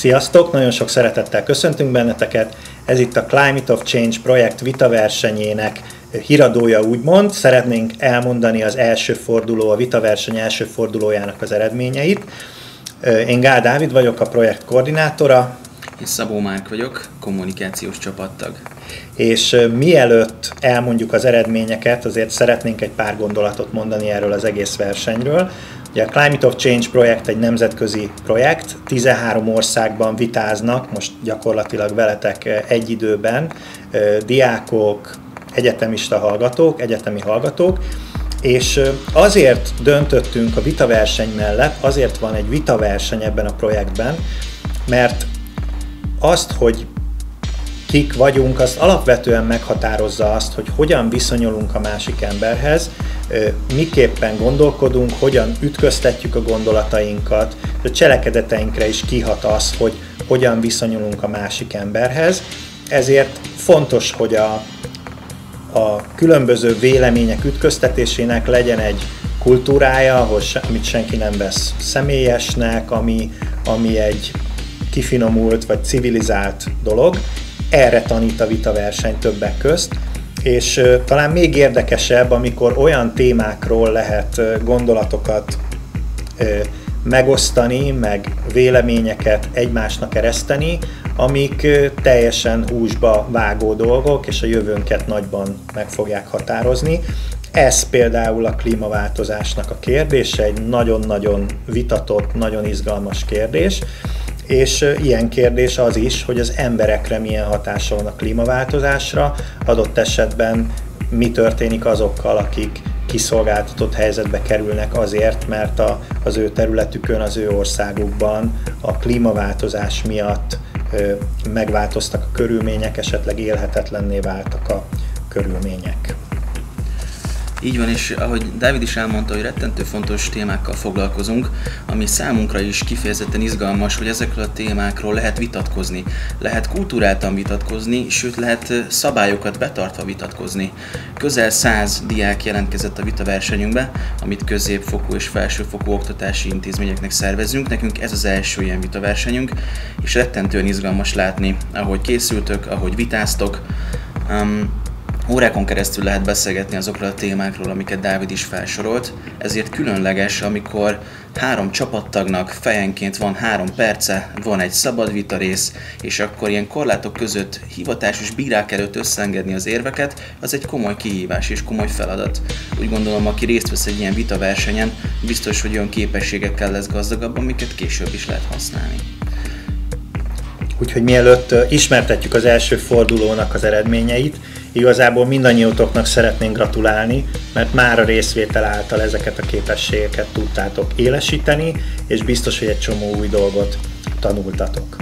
Sziasztok! Nagyon sok szeretettel köszöntünk benneteket. Ez itt a Climate of Change projekt vitaversenyének híradója úgymond. Szeretnénk elmondani az első forduló, a vitaverseny első fordulójának az eredményeit. Én Gál Dávid vagyok, a projekt koordinátora. Én Szabó Márk vagyok, kommunikációs csapattag. És mielőtt elmondjuk az eredményeket, azért szeretnénk egy pár gondolatot mondani erről az egész versenyről. Ugye a Climate of Change projekt egy nemzetközi projekt, 13 országban vitáznak, most gyakorlatilag veletek egy időben, diákok, egyetemista hallgatók, egyetemi hallgatók, és azért döntöttünk a vitaverseny mellett, azért van egy vitaverseny ebben a projektben, mert azt, hogy kik vagyunk, azt alapvetően meghatározza azt, hogy hogyan viszonyulunk a másik emberhez, miképpen gondolkodunk, hogyan ütköztetjük a gondolatainkat, a cselekedeteinkre is kihat az, hogy hogyan viszonyulunk a másik emberhez. Ezért fontos, hogy a, a különböző vélemények ütköztetésének legyen egy kultúrája, ahol se, amit senki nem vesz személyesnek, ami, ami egy kifinomult vagy civilizált dolog. Erre tanít a vita verseny többek közt, és talán még érdekesebb, amikor olyan témákról lehet gondolatokat megosztani, meg véleményeket egymásnak ereszteni, amik teljesen húsba vágó dolgok, és a jövőnket nagyban meg fogják határozni. Ez például a klímaváltozásnak a kérdése, egy nagyon-nagyon vitatott, nagyon izgalmas kérdés, és ilyen kérdés az is, hogy az emberekre milyen hatása van a klímaváltozásra, adott esetben mi történik azokkal, akik kiszolgáltatott helyzetbe kerülnek azért, mert a, az ő területükön, az ő országukban a klímaváltozás miatt ö, megváltoztak a körülmények, esetleg élhetetlenné váltak a körülmények. Így van, és ahogy Dávid is elmondta, hogy rettentő fontos témákkal foglalkozunk, ami számunkra is kifejezetten izgalmas, hogy ezekről a témákról lehet vitatkozni, lehet kultúráltan vitatkozni, sőt lehet szabályokat betartva vitatkozni. Közel száz diák jelentkezett a vitaversenyünkbe, amit középfokú és felsőfokú oktatási intézményeknek szervezünk. Nekünk ez az első ilyen vitaversenyünk, és rettentően izgalmas látni, ahogy készültök, ahogy vitáztok. Um, Órákon keresztül lehet beszélgetni azokról a témákról, amiket Dávid is felsorolt, ezért különleges, amikor három csapattagnak fejenként van három perce, van egy szabad vita rész, és akkor ilyen korlátok között hivatásos bírák előtt összeengedni az érveket, az egy komoly kihívás és komoly feladat. Úgy gondolom, aki részt vesz egy ilyen vita versenyen, biztos, hogy olyan képességekkel lesz gazdagabb, amiket később is lehet használni. Úgyhogy mielőtt ismertetjük az első fordulónak az eredményeit, Igazából mindannyiótoknak szeretnénk gratulálni, mert már a részvétel által ezeket a képességeket tudtátok élesíteni, és biztos, hogy egy csomó új dolgot tanultatok.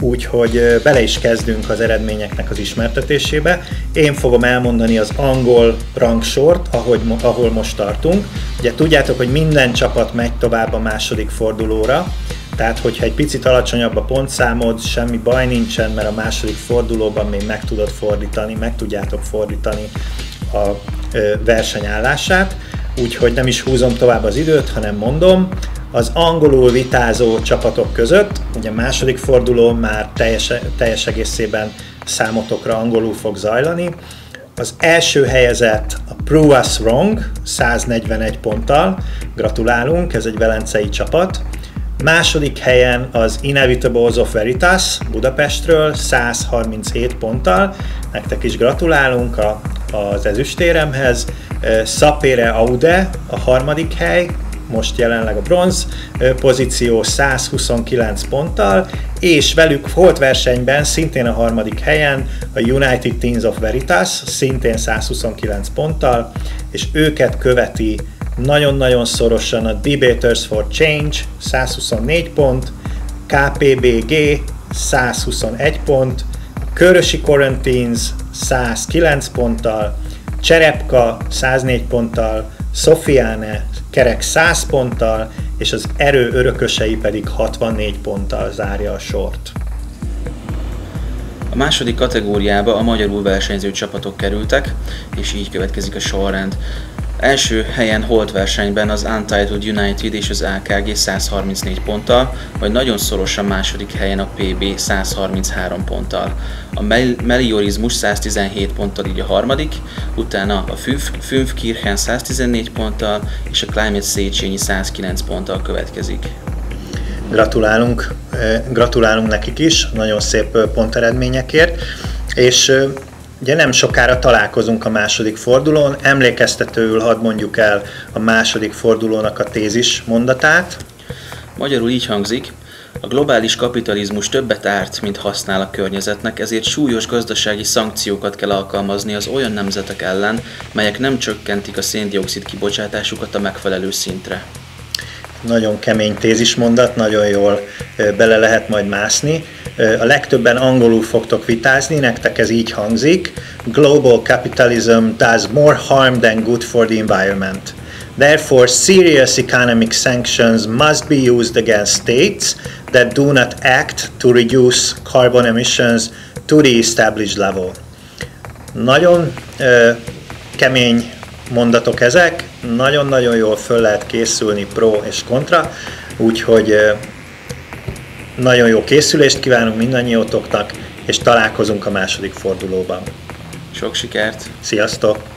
Úgyhogy bele is kezdünk az eredményeknek az ismertetésébe. Én fogom elmondani az angol rangsort, ahogy, ahol most tartunk. Ugye tudjátok, hogy minden csapat megy tovább a második fordulóra, tehát, hogyha egy picit alacsonyabb a pontszámod, semmi baj nincsen, mert a második fordulóban még meg tudod fordítani, meg tudjátok fordítani a versenyállását, úgyhogy nem is húzom tovább az időt, hanem mondom, az angolul vitázó csapatok között, ugye második forduló már teljes, teljes egészében számotokra angolul fog zajlani, az első helyezett a Prove Us Wrong 141 ponttal, gratulálunk, ez egy velencei csapat. Második helyen az Inevitables of Veritas Budapestről 137 ponttal. Nektek is gratulálunk a, az ezüstéremhez. Szapére Aude a harmadik hely, most jelenleg a bronz pozíció 129 ponttal, és velük volt versenyben szintén a harmadik helyen a United Teams of Veritas, szintén 129 ponttal, és őket követi nagyon-nagyon szorosan a Debaters for Change 124 pont, KPBG 121 pont, Körösi Quarantines 109 ponttal, Cserepka 104 ponttal, Sofiane kerek 100 ponttal, és az erő örökösei pedig 64 ponttal zárja a sort. A második kategóriába a magyarul versenyző csapatok kerültek, és így következik a sorrend. Első helyen holt versenyben az Untitled United és az AKG 134 ponttal, vagy nagyon szorosan második helyen a PB 133 ponttal. A Meliorizmus 117 ponttal így a harmadik, utána a Fünfkirchen 114 ponttal és a Climate Széchenyi 109 ponttal következik. Gratulálunk, gratulálunk nekik is, nagyon szép ponteredményekért, és Ugye nem sokára találkozunk a második fordulón, emlékeztetőül hadd mondjuk el a második fordulónak a tézis mondatát. Magyarul így hangzik, a globális kapitalizmus többet árt, mint használ a környezetnek, ezért súlyos gazdasági szankciókat kell alkalmazni az olyan nemzetek ellen, melyek nem csökkentik a széndiokszid kibocsátásukat a megfelelő szintre. Nagyon kemény tézismondat, nagyon jól bele lehet majd mászni. A legtöbben angolul fogtok vitázni, nektek ez így hangzik. Global capitalism does more harm than good for the environment. Therefore, serious economic sanctions must be used against states that do not act to reduce carbon emissions to the established level. Nagyon ö, kemény mondatok ezek, nagyon-nagyon jól föl lehet készülni pro és kontra, úgyhogy nagyon jó készülést kívánunk mindannyiótoknak, és találkozunk a második fordulóban. Sok sikert! Sziasztok!